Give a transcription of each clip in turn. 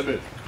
Kevin.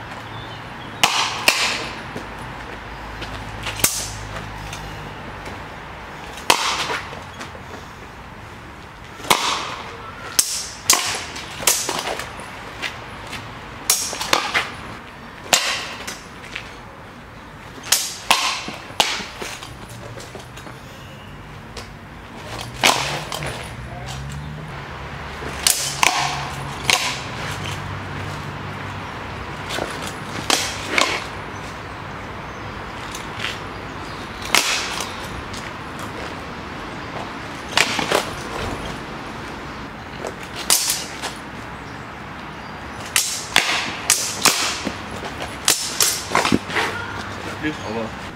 你好吧。